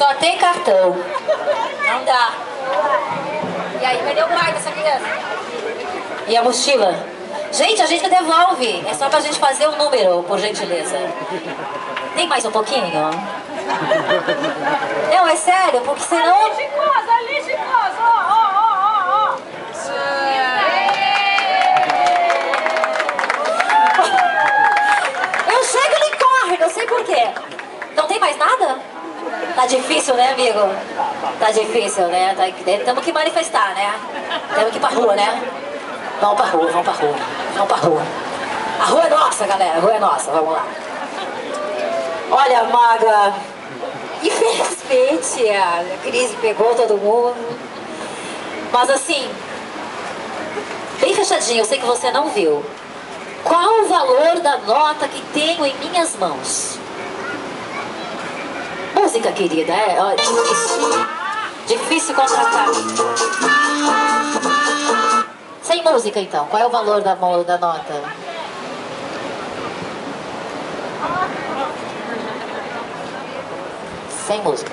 Só tem cartão. Não dá. E aí, cadê o pai dessa criança? E a mochila? Gente, a gente devolve. É só pra gente fazer o um número, por gentileza. Tem mais um pouquinho? Não, é sério, porque senão... Ali de casa, ali de casa, ó, ó, ó, ó. Eu chego e ele corre, não sei porquê. Não tem mais nada? Tá difícil, né, amigo? Tá difícil, né? Tá, temos que manifestar, né? Temos que ir pra rua, né? Vamos pra rua, vamos pra rua. Vamos pra rua. A rua é nossa, galera. A rua é nossa. Vamos lá. Olha, Maga. Infelizmente, a crise pegou todo mundo. Mas assim, bem fechadinho, eu sei que você não viu. Qual o valor da nota que tenho em minhas mãos? Querida, é difícil. Contratar. Sem música, então. Qual é o valor da, da nota? Sem música.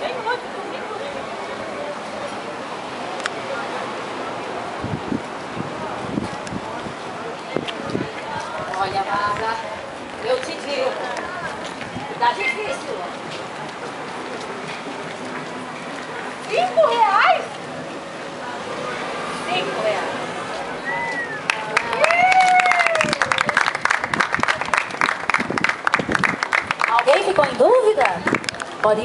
Olha, Maga, eu te digo, tá difícil. Cinco reais? Cinco reais. Alguém ficou em dúvida? Pode